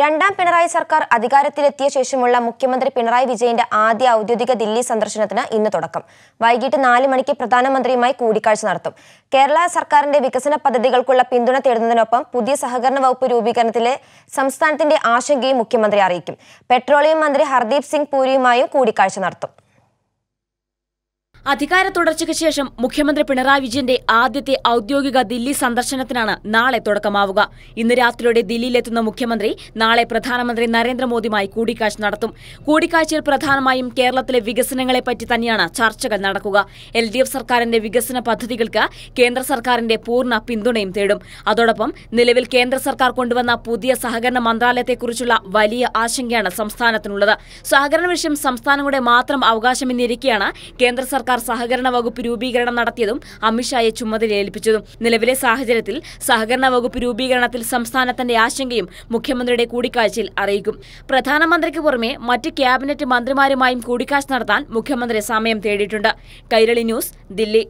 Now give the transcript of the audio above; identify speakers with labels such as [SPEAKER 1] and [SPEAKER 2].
[SPEAKER 1] രണ്ടാം പിണറായി സർക്കാർ അധികാരത്തിലെത്തിയ ശേഷമുള്ള മുഖ്യമന്ത്രി പിണറായി വിജയന്റെ ആദ്യ ഔദ്യോഗിക ദില്ലി സന്ദർശനത്തിന് ഇന്ന് തുടക്കം. വൈകിട്ട് നാല് മണിക്ക് പ്രധാനമന്ത്രിയുമായി കൂടിക്കാഴ്ച നടത്തും. കേരള സർക്കാരിന്റെ വികസന പദ്ധതികൾക്കുള്ള പിന്തുണ തേടുന്നതിനൊപ്പം പുതിയ സഹകരണ വകുപ്പ് രൂപീകരണത്തിലെ സംസ്ഥാനത്തിന്റെ ആശങ്കയും മുഖ്യമന്ത്രി അറിയിക്കും. പെട്രോളിയം മന്ത്രി ഹർദീപ് സിംഗ് പൂരിയുമായും കൂടിക്കാഴ്ച നടത്തും.
[SPEAKER 2] അധികാര തുടർച്ചയ്ക്ക് ശേഷം മുഖ്യമന്ത്രി പിണറായി വിജയന്റെ ആദ്യത്തെ ഔദ്യോഗിക ദില്ലി സന്ദർശനത്തിനാണ് നാളെ തുടക്കമാവുക. ഇന്ന് രാത്രിയോടെ ദില്ലിയിലെത്തുന്ന മുഖ്യമന്ത്രി നാളെ പ്രധാനമന്ത്രി നരേന്ദ്രമോദിയുമായി കൂടിക്കാഴ്ച നടത്തും. കൂടിക്കാഴ്ചയിൽ പ്രധാനമായും കേരളത്തിലെ വികസനങ്ങളെപ്പറ്റി തന്നെയാണ് ചർച്ചകൾ നടക്കുക. എൽ ഡി എഫ് സർക്കാരിന്റെ വികസന പദ്ധതികൾക്ക് കേന്ദ്ര സർക്കാരിന്റെ പൂർണ പിന്തുണയും തേടും. അതോടൊപ്പം നിലവിൽ കേന്ദ്ര സർക്കാർ കൊണ്ടുവന്ന പുതിയ സഹകരണ മന്ത്രാലയത്തെക്കുറിച്ചുള്ള വലിയ ആശങ്കയാണ് സംസ്ഥാനത്തിനുള്ളത്. സഹകരണ വിഷയം സംസ്ഥാനങ്ങളുടെ മാത്രം അവകാശമെന്നിരിക്കെയാണ് കേന്ദ്ര സർക്കാർ സഹകരണ വകുപ്പ് രൂപീകരണം നടത്തിയതും അമിത്ഷായെ ചുമതലയേൽപ്പിച്ചതും. നിലവിലെ സാഹചര്യത്തിൽ സഹകരണ വകുപ്പ് രൂപീകരണത്തിൽ സംസ്ഥാനത്തിന്റെ ആശങ്കയും മുഖ്യമന്ത്രിയുടെ കൂടിക്കാഴ്ചയിൽ അറിയിക്കും. പ്രധാനമന്ത്രിക്ക് പുറമെ മറ്റ് ക്യാബിനറ്റ് മന്ത്രിമാരുമായും കൂടിക്കാഴ്ച നടത്താൻ മുഖ്യമന്ത്രി സമയം തേടിയിട്ടുണ്ട്. കൈരളി ന്യൂസ് ദില്ലി.